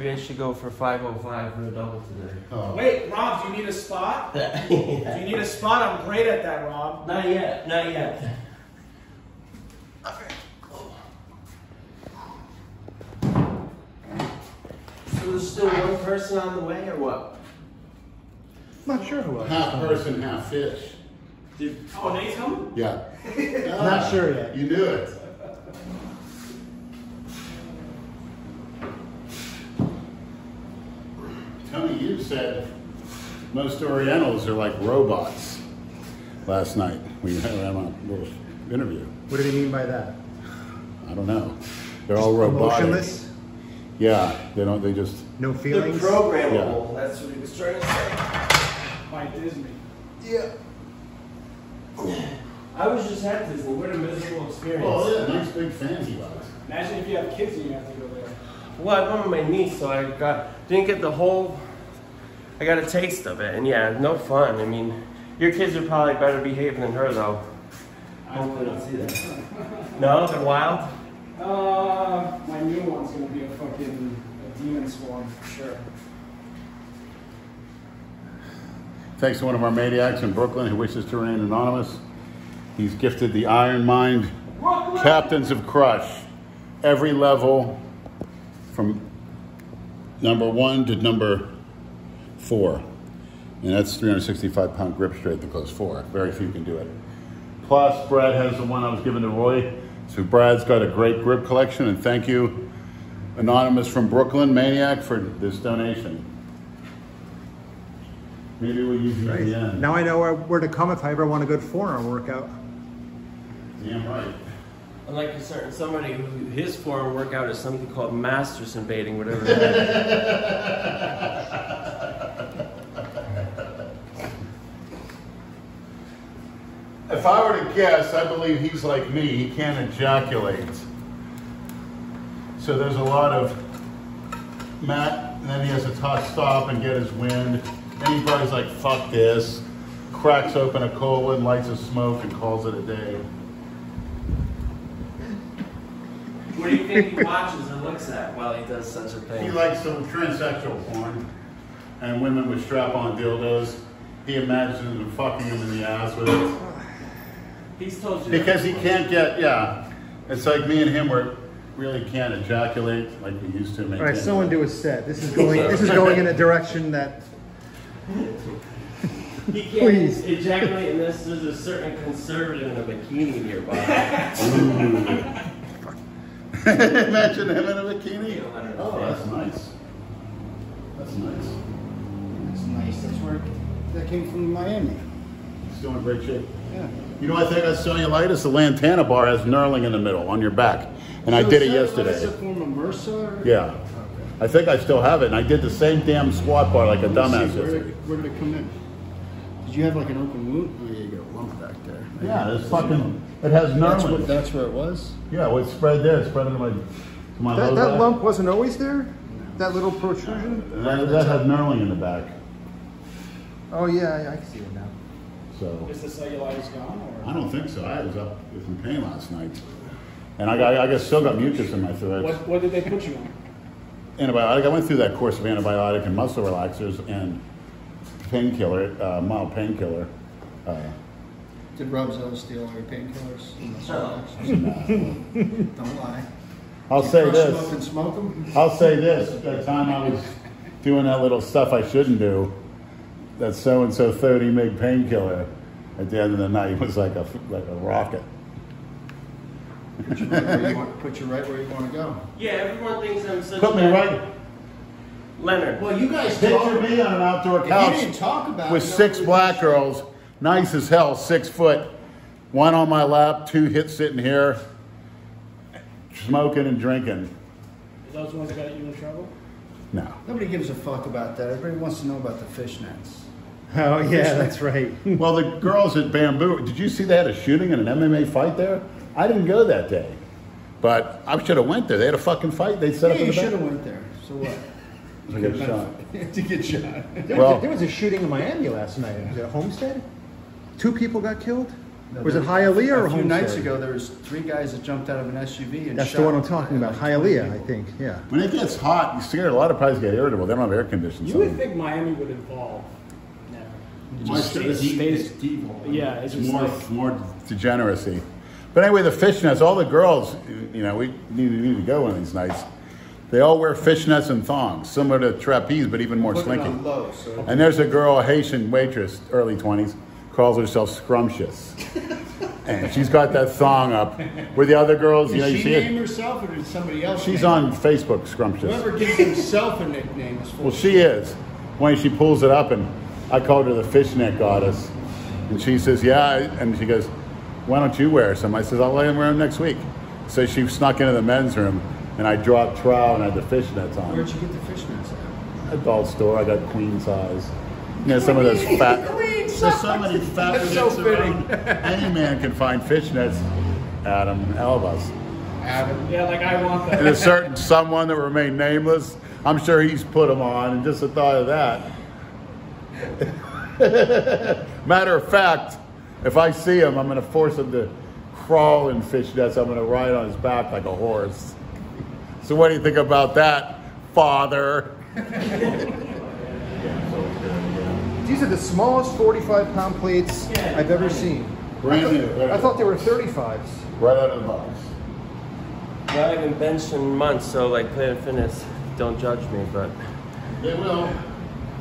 maybe I should go for 505 for a double today. Oh. Wait, Rob, do you need a spot? Do you need a spot? I'm great at that, Rob. Not yet, not yet. So there's still one person on the way or what? Not sure who else. Half person, half fish. Oh, Nate's coming? Yeah. Not sure yet. You knew it. Tony, you said most Orientals are like robots last night. We had them a little interview. What do they mean by that? I don't know. They're all robotic. Emotionless? Yeah, they don't. They just. No feelings? They're feelings? programmable. That's what he was trying to say. By Disney. Yeah. I was just at Disney. What a miserable experience. Oh yeah, nice big fan he was. Imagine if you have kids and you have to go there. Well, I went with my niece, so I got didn't get the whole. I got a taste of it, and yeah, no fun. I mean, your kids are probably better behaving than her, though. Hopefully, they don't see that. No, they're wild. Uh, my new one's gonna be a fucking a demon swarm for sure. Thanks to one of our maniacs in Brooklyn who wishes to remain anonymous. He's gifted the IronMind Brooklyn! Captains of Crush, every level from number one to number four. And that's 365 pound grip straight that goes four. Very few can do it. Plus, Brad has the one I was given to Roy. So, Brad's got a great grip collection. And thank you, Anonymous from Brooklyn, Maniac, for this donation. Maybe we'll use you at the end. Now I know where, where to come if I ever want a good forearm workout. Damn right. Unlike a certain somebody who his foreign workout is something called Masterson baiting, whatever. that is. If I were to guess, I believe he's like me. He can't ejaculate. So there's a lot of Matt, and then he has to talk, stop and get his wind. Then he probably's like, fuck this. Cracks open a cola and lights a smoke and calls it a day. what do you think he watches and looks at while he does such a thing? He likes some transsexual porn and women with strap on dildos. He imagines them fucking him in the ass with it. He's told you. Because he can't get, yeah. It's like me and him were really can't ejaculate like we used to. All right, maintain. someone do a set. This is going. This is going in a direction that. He can't Please. ejaculate unless there's a certain conservative in a bikini nearby. Imagine him in a bikini. You know, I don't know. Oh, that's nice. That's nice. That's nice. That's where that came from Miami. Still in great shape. Yeah. You know, I think on cellulitis, the Lantana bar has knurling in the middle on your back, and I did it that- yesterday. Is it a form of MRSA? or- Yeah, I think I still have it, and I did the same damn squat bar like a dumbass Where did, yesterday. it, where did it come in? Did you have like an open wound? Oh, yeah, you got a lump back there. Yeah, it's fucking. It has That's what. knurling. That's where it was. Yeah, well, it's spread there. It's spread into my to my That, that lump wasn't always there. That little protrusion. And that, that had knurling in the back. Oh yeah, I, I can see it now. So Is the cellulitis gone Or? I don't think so. I was up with some pain last night, and I got I guess still got mucus in my throat. What, what did they put you on? Antibiotic. I went through that course of antibiotic and muscle relaxers and painkiller, uh, mild painkiller. Uh, Did Rob Zell steal all your painkillers? No. Don't lie. I'll You say crush them up this. and smoke them. I'll say this. That time I was doing that little stuff I shouldn't do, that so and so 30 meg painkiller at the end of the night was like a like a rocket. Put you right where you want, put you right where you want to go. Yeah, everyone thinks I'm such Put me a right. Leonard. Well, you guys Picture me on an outdoor couch. you didn't talk about with it, six nobody black would- girls, nice as hell, six foot, one on my lap, two hit sitting here, smoking and drinking. Is those the ones that got you in trouble? No. Nobody gives a fuck about that. Everybody wants to know about the fishnets. Oh yeah, that's right. Well, the girls at Bamboo, did you see they had a shooting and an MMA fight there? I didn't go that day, but I should have went there. They had a fucking fight. They set Yeah, up in you the should have went there. So what? To get shot. to get shot. There, was Well- a, there was a shooting in Miami last night. Was it Homestead? Two people got killed. No, Was it Hialeah or A few nights ago, there was three guys that jumped out of an SUV and That's shot the one I'm talking about. like Hialeah, I think. Yeah. When it gets hot, you see a lot of places get irritable. They don't have air conditioning. You would think Miami would evolve now. It My just shit stays, stays It's evil. yeah, it's It's just more, like, more degeneracy. But anyway, the fishnets, all the girls, you know, we need, need to go one of these nights. They all wear fishnets and thongs, similar to trapeze, but even more slinky. low, so And there's a girl, a Haitian waitress, early 20s, calls herself Scrumptious. and she's got that thong up. Where the other girls, you know, Did you she see name it. herself or did somebody else? She's name on her? Facebook, Scrumptious. Whoever gives himself a nickname is full. Well, she is. When she pulls it up, and I called her the fishnet goddess, and she says, "Yeah," and she goes, "Why don't you wear some?" I says, "I'll let wear them next week." So she snuck into the men's room, and I dropped trowel and I had the fishnets on. Where'd you get the fishnets at? Adult store. I got queen size. You know, some of those fat. There's so many fat That's so chicks around. Any man can find fishnets. Adam, all of us. Adam. yeah, like I want And that. a certain someone that remained nameless, I'm sure he's put them on, and just the thought of that. Matter of fact, if I see him, I'm going to force him to crawl in fishnets. I'm going to ride on his back like a horse. So, what do you think about that, father? These are the smallest 45 pound plates I've ever seen. Brand new. I thought they were 35s. right out of the box. I haven't even benched in months, so like Planet Fitness, don't judge me, but They will.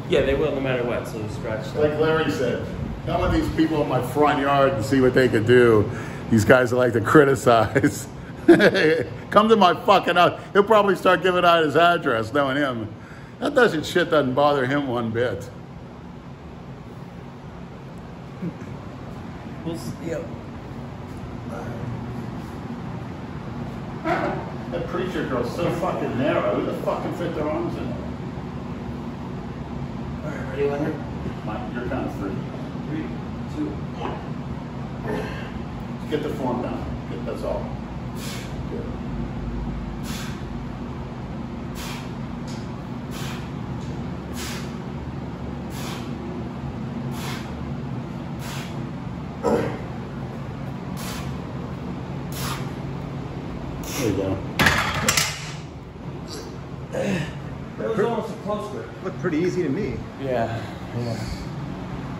Yeah, they will no matter what. So scratch that. Like Larry said, come with these people in my front yard and see what they could do. These guys that like to criticize. come to my fucking house. He'll probably start giving out his address, knowing him. That doesn't shit doesn't bother him one bit. We'll see. Yep. That preacher curl's so fucking narrow. Who the fucking fit their arms in? All right, ready, Leonard? Mike, you're kind of free. Three, two, one. Get the form down. That's all. Good. There you go. That was almost a close grip. Looked pretty easy to me. Yeah. Yeah.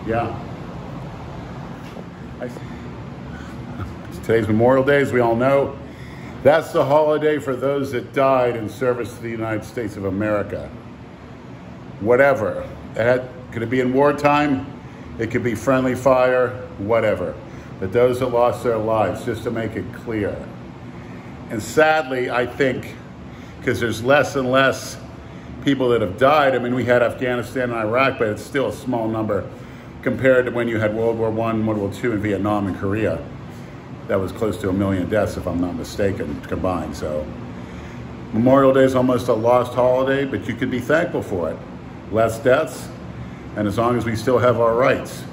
Yeah. I- Today's Memorial Day, as we all know. That's the holiday for those that died in service to the United States of America. Whatever. It had- could it be in wartime? It could be friendly fire, whatever. But those that lost their lives, just to make it clear. And sadly, I think, because there's less and less people that have died. I mean, we had Afghanistan and Iraq, but it's still a small number compared to when you had World War One, World War Two, and Vietnam and Korea. That was close to a million deaths, if I'm not mistaken, combined. So Memorial Day is almost a lost holiday, but you could be thankful for it. Less deaths, and as long as we still have our rights.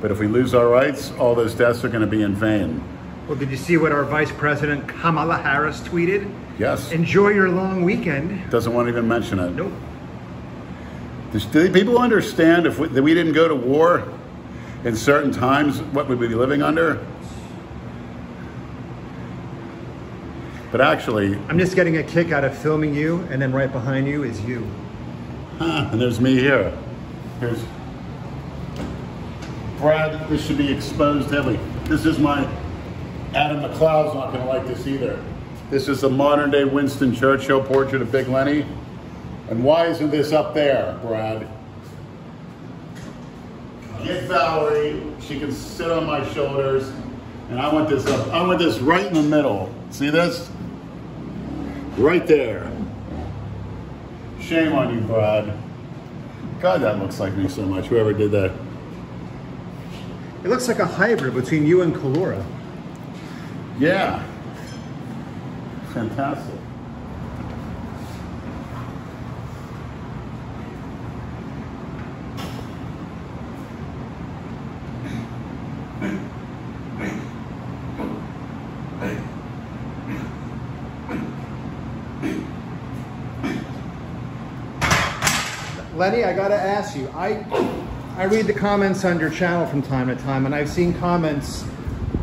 But if we lose our rights, all those deaths are going to be in vain. Well, did you see what our Vice President Kamala Harris tweeted? Yes. Enjoy your long weekend. Doesn't want to even mention it. Nope. Do people understand if we, that we didn't go to war in certain times, what would we be living under? But actually, I'm just getting a kick out of filming you, and then right behind you is you. huh, and there's me here. Here's Brad. This should be exposed heavily. This is my Adam McLeod's not going to like this either. This is a modern day Winston Churchill portrait of Big Lenny. And why isn't this up there, Brad? Get Valerie. She can sit on my shoulders. And I want this up. I want this right in the middle. See this? Right there. Shame on you, Brad. God, that looks like me so much. Whoever did that. It looks like a hybrid between you and Kalora. Yeah. Fantastic. Lenny, I gotta ask you. I I read the comments on your channel from time to time, and I've seen comments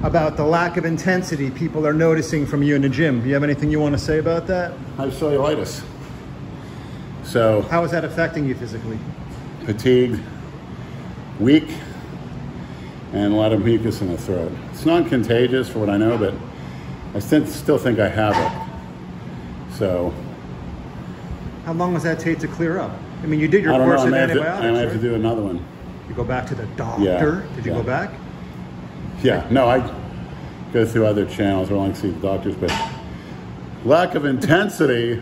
about the lack of intensity people are noticing from you in the gym. Do you have anything you want to say about that? I have cellulitis. So How is that affecting you physically? fatigued, weak, and a lot of mucus in the throat. It's non-contagious for what I know, but I still still think I have it. So How long does that take to clear up? I mean, you did your know. course I of may, have to, antibiotics. I may have to do another one. You go back to the doctor. Yeah, Did you yeah. go back? Yeah, no, I go through other channels. I don't like to see the doctors, but lack of intensity,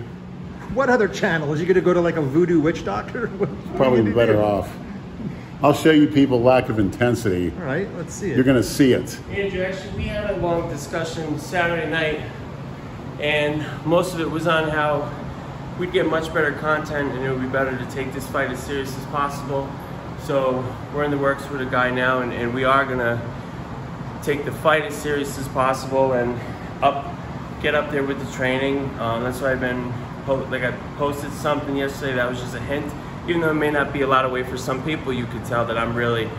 What other channel? Is you going to go to like a voodoo witch doctor? What- what are you probably better do? off. I'll show you people lack of intensity. All right, let's see it. You're going to see it. Andrew, actually, we had a long discussion Saturday night, and most of it was on how we'd get much better content and it would be better to take this fight as serious as possible. So we're in the works with a guy now, and, and we are gonna take the fight as serious as possible and up, get up there with the training. Um, that's why I've been like I posted something yesterday that was just a hint. Even though it may not be a lot of weight for some people, you could tell that I'm really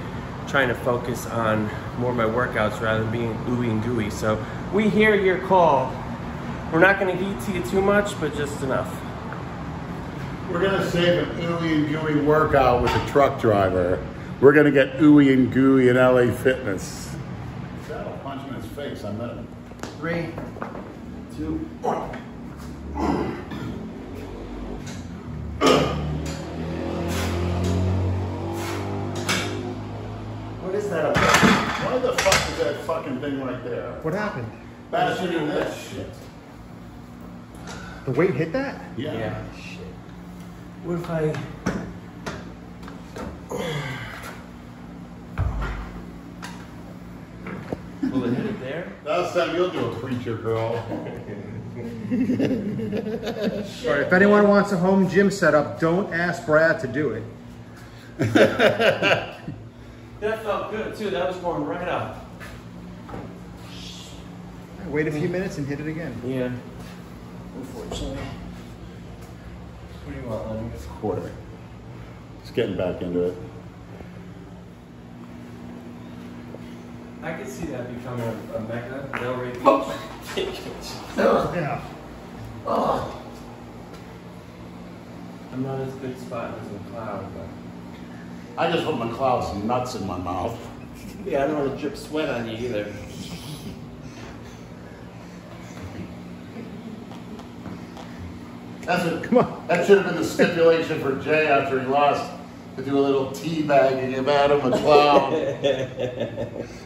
trying to focus on more of my workouts rather than being ooey and gooey. So we hear your call. We're not going to heat to you too much, but just enough. We're going to save an ooey and gooey workout with a truck driver. We're going to get ooey and gooey in LA Fitness. That'll punch him in his face. I met him. Three, two, one. What is that up there? Why the fuck is that fucking thing right there? what happened? Faster than that shit. The weight hit that? Yeah. Yeah. Shit. What if I? Will it hit it there? Time you'll do a preacher curl. All right, if anyone wants a home gym setup, don't ask Brad to do it. That felt good too. That was going right up. Wait a few minutes and hit it again. Yeah. Unfortunately. What do you want, Lenny? Quarter. It's getting back into it. I could see that becoming a, a mecca. Delray Beach. Oh. Yeah. Oh. I'm not as good spot as McLeod, but. I just put McLeod some nuts in my mouth. Yeah, I don't want to drip sweat on you either. That's what, Come on. That should have been the stipulation for Jay after he lost to do a little tea teabagging of Adam McLeod.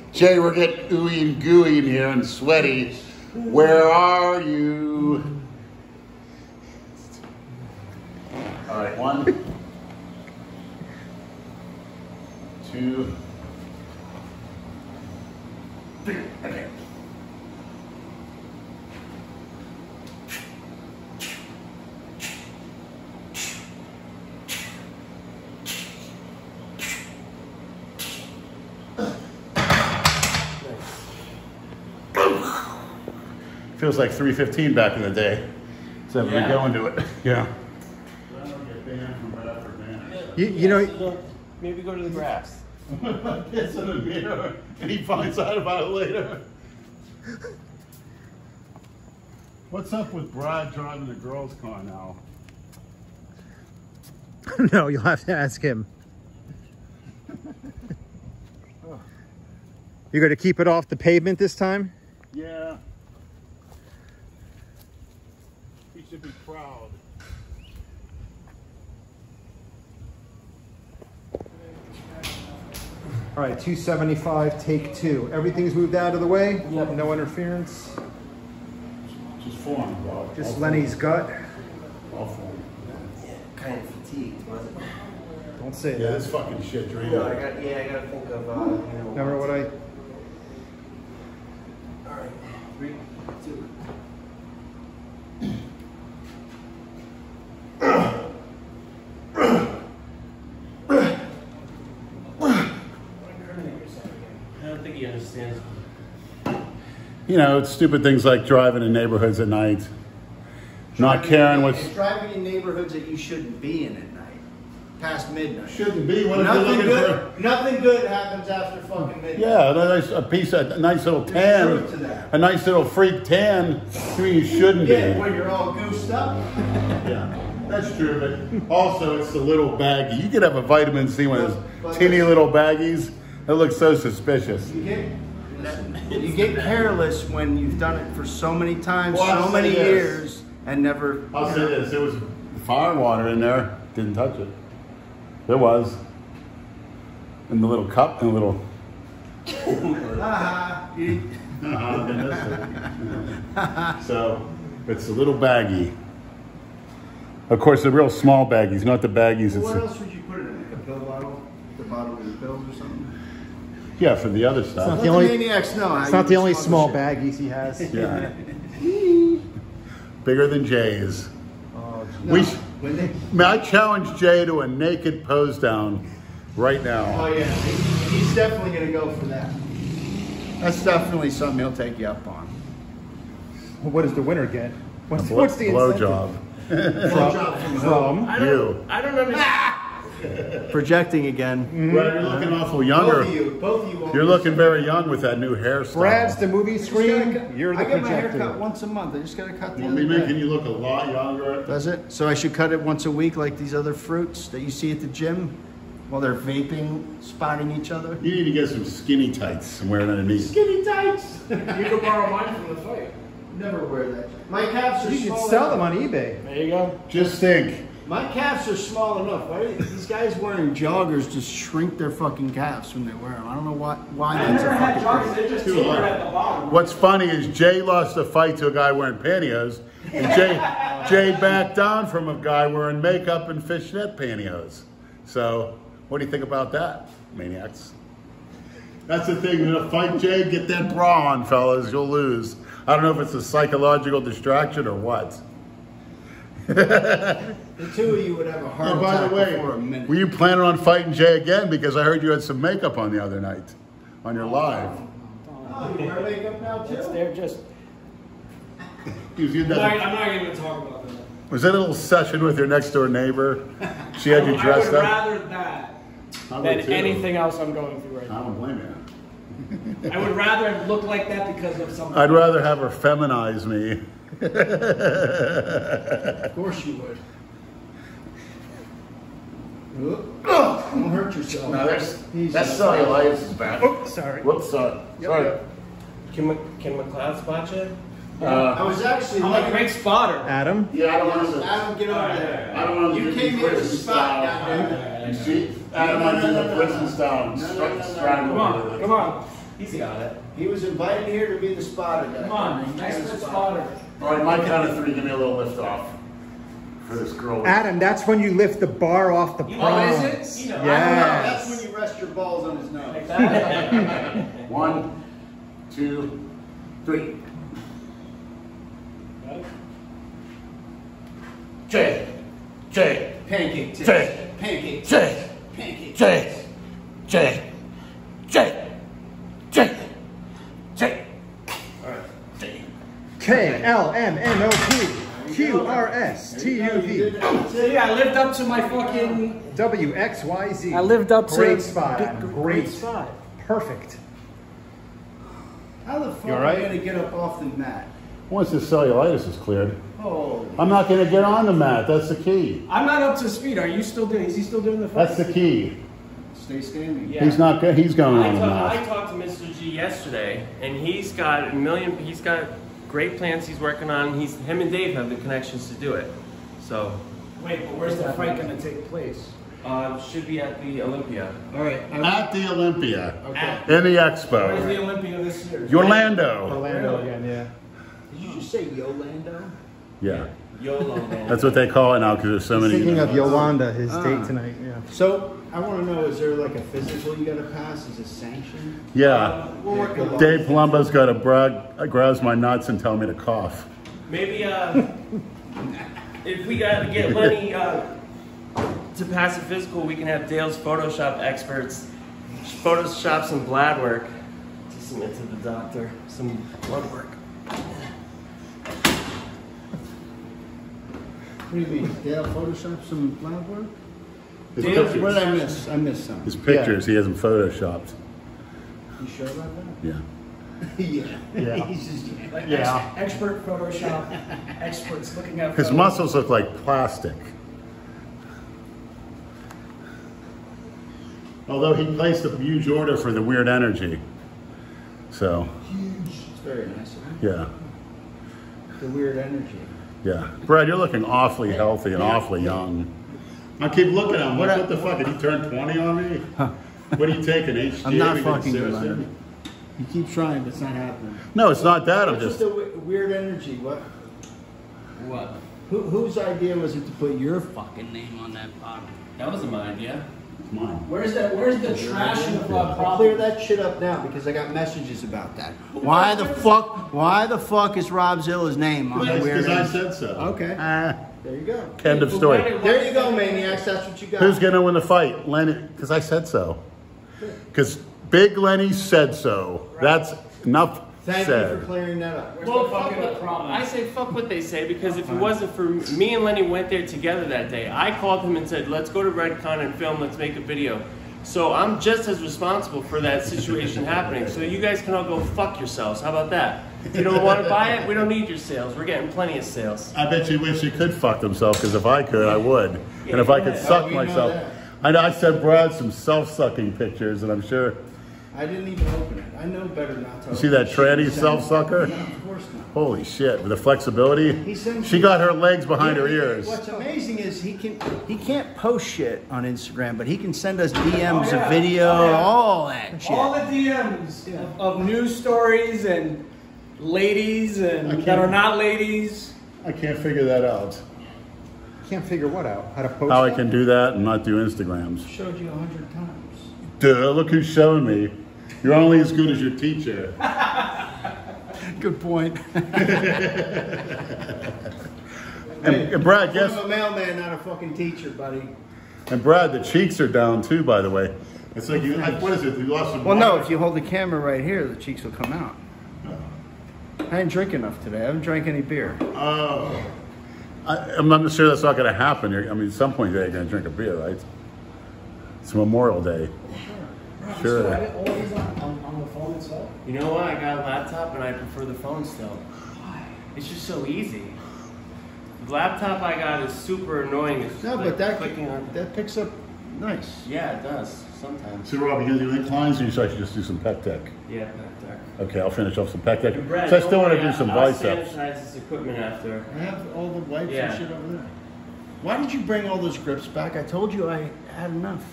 Jay, we're getting ooey and gooey in here and sweaty. Where are you? All right, one, two, Feels like 315 back in the day. So we Yeah. go into it. Yeah. You, you know, maybe go to the grass. Gets in the mirror and he finds out about it later. What's up with Brad driving the girl's car now? no, you'll have to ask him. You're going to keep it off the pavement this time? Yeah. He should be proud. All right, 275, take two. Everything's moved out of the way? Yep. No interference? Just form, Bob. Just All Lenny's gut? All form. Kind of fatigued, wasn't it? Don't say Yeah, that. this fucking shit dream. No, I got. Yeah, I gotta think of. Uh, you know. Remember what I... All right. Three, two. I don't think he understands. You know, it's stupid things like driving in neighborhoods at night, not caring what's. It's driving in neighborhoods that you shouldn't be in at night. past midnight. Shouldn't be. What if you're Nothing looking good. for? Nothing good happens after fucking midnight. Yeah, a nice a piece of a nice little tan, truth to that. a nice little freak tan. Mean, you shouldn't Yeah, be. when you're all goosed up. Yeah, that's true. But also, it's the little baggie. You could have a vitamin C one of those teeny little baggies. That looks so suspicious. You get, you get careless when you've done it for so many times, Well, so many this. years, and never. I'll say this: there was fire water in there. Didn't touch it. There was. In the little cup, in the little. You- so it's a little baggy. Of course, the real small baggies, not the baggies. what It's else would you put it in? Like a pill bottle? The bottle of the pills or something? Yeah for the other not the only- maniacs know. It's not the only small shit. baggies he has. Yeah. Bigger than Jay's. Oh, no, We sh- when they, Man, I challenge Jay to a naked pose down right now? oh yeah, he's definitely gonna go for that. That's definitely something he'll take you up on. What does the winner get? What's, Blow, what's the incentive? blowjob. Blowjob from who? From I You. don't, I don't understand. Ah! Projecting again. Well, you're looking uh-huh. awful Both younger. of you, both of you. won't You're be- looking very young with that new hairstyle. Brad's the movie Just screen. gotta cut- You're the I get my hair projector. cut once a month. I just gotta cut the Will other be making day. you look a lot younger. Does it? So I should cut it once a week like these other fruits that you see at the gym while they're vaping, spotting each other? You need to get some skinny tights and wear it underneath. Skinny tights. You can borrow mine from the fight. Never wear that. My calves are You small. should sell them enough. on eBay. There you go. Just think. My calves are small enough. Why do these guys wearing joggers just shrink their fucking calves when they wear them? I don't know why. Why I that's never a had fucking joggers. They just Too tapered at the bottom. What's funny is Jay lost a fight to a guy wearing pantyhose, and Jay Jay backed down from a guy wearing makeup and fishnet pantyhose. So, what do you think about that, maniacs? That's the thing. In a fight, Jay, get that bra on, fellas. You'll lose. I don't know if it's a psychological distraction or what. The two of you would have a heart Oh, by the way, a minute. were you planning on fighting Jay again? Because I heard you had some makeup on the other night on your live. Oh, you wear makeup now It's too? there just. You was, I'm not, I'm not even gonna talk about that. was that a little session with your next door neighbor? She had you dressed up. I dressed would up. rather that I would than too. anything else I'm going through right now. I don't blame you. I would rather look like that because of something. I'd rather have her feminize me. Of course you would. Oop. Don't hurt yourself. No, He's a- cellulitis is bad. Oh, sorry. Whoops, sorry. Sorry. Can, Mc- can McLeod spot you? Uh, I was actually I'm a like, great spotter. Adam, Yeah, I don't want to. Adam, get over there. I don't want to You do came here to prison spot, style. goddammit. You see, Adam wants to do the prison style and No, no, stra- no, no. Come on, come on, He's got it. He was invited here to be the spotter guy. come on. Nice good spotter. All right, my count of three, give me a little lift off for this girl. Adam, that's when you lift the bar off the Oh, prom. is it? You know, Yes. That's when you rest your balls on his nose. Like? One, two, three. Got it? Jay, Jay, Pancake tits. Jay. Pancake tits. Jay, Pancake Jay, Jay, Jay, Jay, Jay. All right, Jay. K L M N O P Q R S T U V See, I lived up to my fucking. W X Y Z. I lived up to. Great spot. Good- Adam. Great Great. spot. Perfect. How the fuck You all am I gonna get up off the mat? Once the cellulitis is cleared. Oh. I'm not going to get on the mat. That's the key. I'm not up to speed. Are you still doing? Is he still doing the? That's the key. stay standing. Yeah. He's not. go- He's going I, on the talk, I talked to Mr. G yesterday, and he's got a million. He's got great plans he's working on. He's him and Dave have the connections to do it. So, Wait, but where's the fight gonna take place? uh, should be at the Olympia. All right. At the Olympia, Okay. in the expo. Where's the Olympia this year? Orlando. Orlando again, yeah. Did you just say Yolando? Yeah, YOLO, that's what they call it now because there's so many. Thinking of Yolanda, his Ah. date tonight. Yeah. So I want to know: is there like a physical you got to pass? Is it sanctioned? Yeah, We'll work along. Dave Palumbo's got to brag, grabs my nuts and tell me to cough. Maybe uh, if we got to get money uh, to pass a physical, we can have Dale's Photoshop experts Photoshop some blood work to submit to the doctor. Some blood work. What do you mean? Dale Photoshop some lab work? His Dale, pictures, What did I miss? I missed something. his pictures he has them photoshopped. You sure about that? yeah. Yeah. Yeah. He's just, Like Yeah. ex- expert Photoshop experts looking up. His photos. muscles look like plastic. Although he placed a huge order for the weird energy. So, Huge. it's very nice. Huh? yeah. The weird energy. Yeah. Brad, you're looking awfully healthy and awfully young. I keep looking at him. Like, what the fuck? Did he turn 20 on me? What are you taking? HGH? I'm not fucking you, seriously? Leonard. You keep trying, but it's not happening. No, it's not that. I'm What's just. a weird energy? What? What? Who, whose idea was it to put your fucking name on that bottle? That wasn't my idea. It's mine. Where's that? Where's the trash in the vlog? I'll clear that shit up now because I got messages about that. Why the fuck? Why the fuck is Rob Zilla's name on the Because weird I energy? said so. Okay. Ah, There you go. end of story. There you go, maniacs. That's what you got. Who's going to win the fight? Lenny, because I said so. Because Big Lenny said so. That's enough Thank said. you for clearing that up. Where's Well, fuck what. I say fuck what they say because if it wasn't for me and Lenny went there together that day, I called him and said, let's go to Redcon and film, let's make a video. So I'm just as responsible for that situation happening. So you guys can all go fuck yourselves. How about that? If you don't want to buy it, we don't need your sales. We're getting plenty of sales. I bet you wish you could fuck themselves because if I could, I would. and if I could Yeah. suck Oh, we know myself. I know I sent Brad some self sucking pictures, and I'm sure. I didn't even open it. I know better not to. You see that open tranny self-sucker? No, of course not. Holy shit, with the flexibility. He She got her legs behind her ears. What's amazing is he can he can't post shit on Instagram, but he can send us DMs Oh, yeah. of video, Oh, yeah. all that shit. All the DMs of, of news stories and ladies and that are not ladies. I can't figure that out. Can't figure what out? How to post How I can do that and not do Instagrams. Showed you a hundred times. Duh, look who's showing me. You're only as good as your teacher. Good point. And, and Brad, guess, I'm a mailman, not a fucking teacher, buddy. and Brad, the cheeks are down too, by the way. It's like you, I- what is it? You lost some Well, no, if you hold the camera right here, the cheeks will come out. I didn't drink enough today. I haven't drank any beer. Oh. I, I'm not sure that's not going to happen. You're, I mean, at some point you're going to drink a beer, right? It's Memorial Day. Sure. So edit all on, on, on the phone itself. You know what? I got a laptop and I prefer the phone still. Why? It's just so easy. The laptop I got is super annoying. It's No, like but that clicking on. that picks up nice. Yeah, it does sometimes. So, Rob, you going to do inclines or you should just do some pec deck? Yeah, back there. Okay, I'll finish off some pec deck. Brad, So I still want to worry, do some I'll biceps. sanitize this equipment after. I have all the wipes Yeah. and shit over there. Why did you bring all those grips back? I told you I had enough.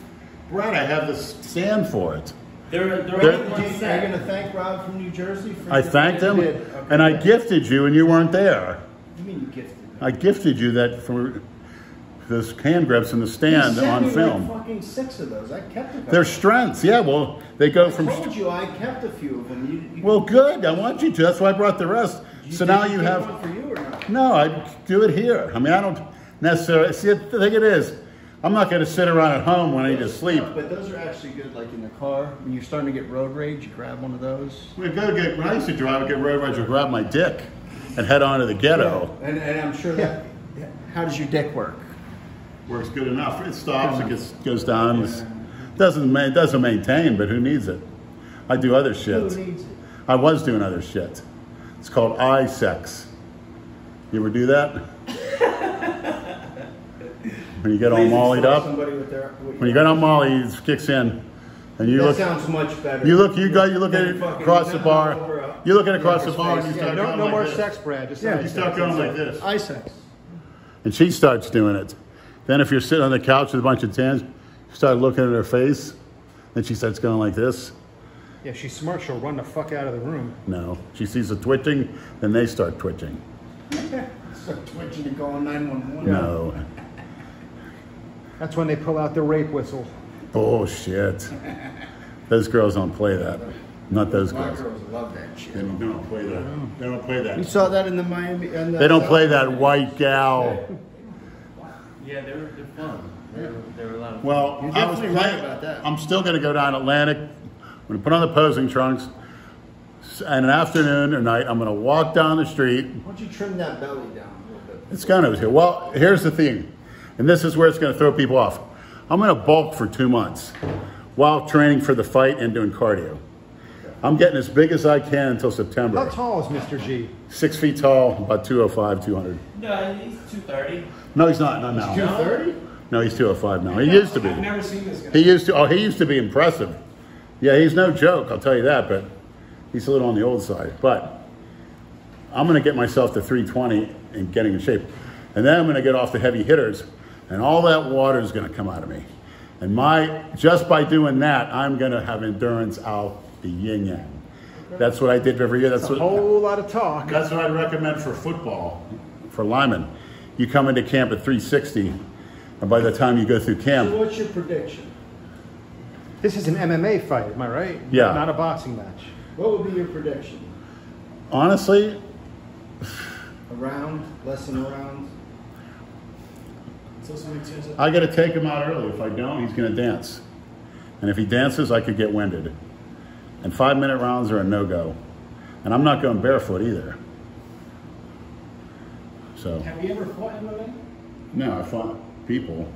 Brad, I have the stand for it. They're, they're There- only Are one you set. going to thank Rob from New Jersey for I thanked him, Okay. and I gifted you, and you weren't there. You mean you gifted? me? I gifted you that for those hand grips in the You stand sent on me film. Like fucking six of those. I kept a. They're strengths, yeah. Well, they go I from. told you I kept a few of them. You, you, Well, good. I want you to. That's why I brought the rest. you- So now you you have. one for you or not? No, I do it here. I mean, I don't necessarily see. The thing it is, I'm not going to sit around at home when I need to sleep. No, but those are actually good, like in the car. When you're starting to get road rage, you grab one of those. When I go to get when I used to drive, I get road rage, I grab my dick and head on to the ghetto. And, and I'm sure that. How does your dick work? Works good enough. It stops. It gets, goes down. Doesn't ma- doesn't maintain, but who needs it? I do other shit. Who needs it? I was doing other shit. It's called eye sex. You ever do that? when you get all Please mollied up. Their, When you get all molly, it kicks in, and you that look. sounds much better. You look. You go. You look at it across the bar. You look at it across the bar, and you Yeah, start No, going no like more this. sex, Brad. Just Yeah, You sex. start going like it. this, Eye sex. and she starts doing it. Then, if you're sitting on the couch with a bunch of tans, you start looking at her face. and she starts going like this. Yeah, she's smart. She'll run the fuck out of the room. No, she sees the twitching, then they start twitching. Start twitching and calling 911. No, That's when they pull out the rape whistle. bullshit. Those girls don't play that. Not those My girls. girls love that shit. They don't, they don't play that. They don't play that. You saw that in the Miami. In the They don't uh, play that white gal. Yeah, they're, they're fun. They're, they're a lot of fun. Well, You're I was definitely right about that. I'm still going to go down Atlantic. I'm going to put on the posing trunks. And an afternoon or night, I'm going to walk down the street. Why don't you trim that belly down a little bit? It's going to here. Well, here's the thing, and this is where it's going to throw people off. I'm gonna bulk for two months while training for the fight and doing cardio. I'm getting as big as I can until September. How tall is Mr. G? Six feet tall, about 205, 200. No, he's 230. No, he's not. No, no. 230? No, he's 205 now. He used to be. I've never seen this guy. He used to. Oh, he used to be impressive. Yeah, he's no joke. I'll tell you that. But he's a little on the old side. But I'm going to get myself to 320 and getting in shape, and then I'm going to get off the heavy hitters, and all that water is going to come out of me. And my just by doing that, I'm going to have endurance out the yin yang. That's what I did every year. That's A what. whole lot of talk. That's what I recommend for football, for linemen. You come into camp at 360, and by the time you go through camp. So camp, what's your prediction? This is an MMA fight, am I right? Yeah. Not a boxing match. What would be your prediction? honestly, A round? Less than a round? I got to take him out early. If I don't, he's going to dance. And if he dances, I could get winded. And five minute rounds are a no go. And I'm not going barefoot either. So, Have you ever fought MMA? no, I fought people.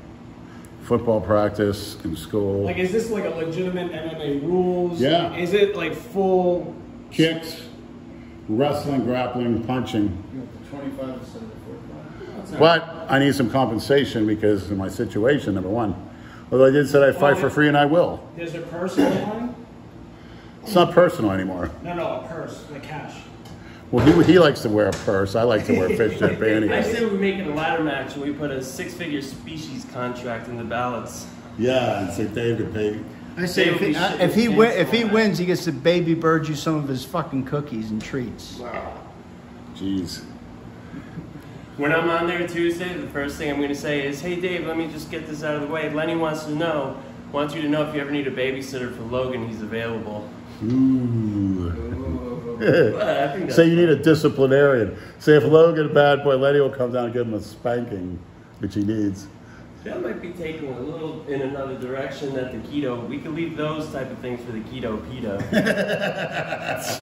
Football practice in school. Like, is this like a legitimate MMA rules? Yeah. Is it like full? kicks, wrestling, grappling, punching. You 25 instead 45. But I need some compensation because of my situation, number one. Although I did say I'd fight oh, for free and I will. There's a purse on the line? It's not personal anymore. No, no, a purse, like cash. Well, he, he likes to wear a purse. I like to wear fishnet panties. I panties. say we make it a ladder match and we put a six-figure species contract in the ballots. Yeah, and so Dave to pay. I say if he, Baby if he, win, if he wins, he gets to baby bird you some of his fucking cookies and treats. Wow. Jeez. When I'm on there Tuesday, the first thing I'm going to say is, "Hey Dave, let me just get this out of the way. Lenny wants to know, wants you to know if you ever need a babysitter for Logan, he's available." Ooh. Well, I think that's Say you need a disciplinarian. Say if Logan, a bad boy, Lenny will come down and give him a spanking, which he needs. That might be taking a little in another direction that the keto. We could leave those type of things for the keto pita.